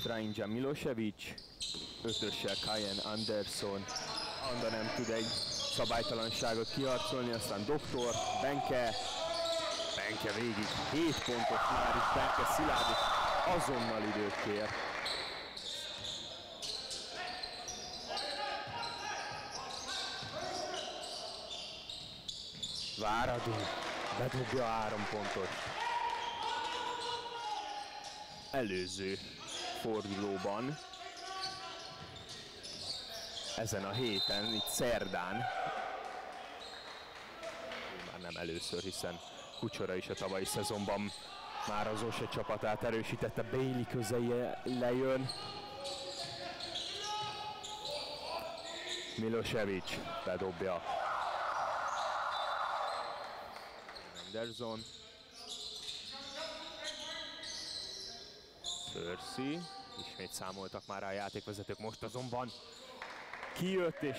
Stranger Milosevic, ötössel Kajen Anderson, Anda nem tud egy szabálytalanságot kiharcolni, aztán Doktor, Benke, Benke végig 7 pontos már is, Benke szilárd és azonnal időt kér. Váradó bedobja három pontot. Előző fordulóban ezen a héten, itt szerdán, már nem először, hiszen Kucsora is a tavalyi szezonban már az Ose csapatát erősítette, Bailey közeje lejön. Milosevic bedobja. Anderson. Percy. Ismét számoltak már a játékvezetők, most azonban kijött és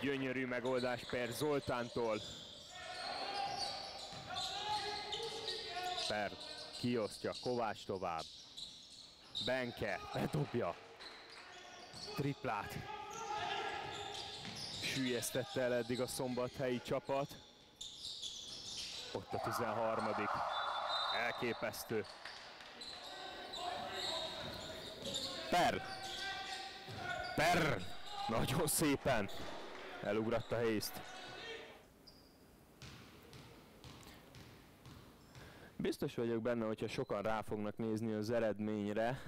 gyönyörű megoldás Per Zoltántól. Per kiosztja, Kovács tovább. Benke bedobja. Triplát. Sűjesztette el eddig a szombathelyi csapat. Ott a 13. Elképesztő. Per! Per! Nagyon szépen elugratta Hayes-t. Biztos vagyok benne, hogyha sokan rá fognak nézni az eredményre.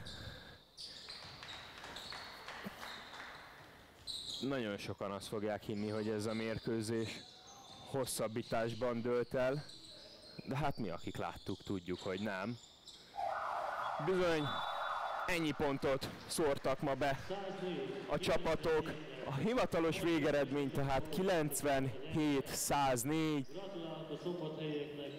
Nagyon sokan azt fogják hinni, hogy ez a mérkőzés hosszabbításban dőlt el. De hát mi, akik láttuk, tudjuk, hogy nem. Bizony, ennyi pontot szórtak ma be a csapatok. A hivatalos végeredmény tehát 97-104. Gratulálok a szombathelyeknek!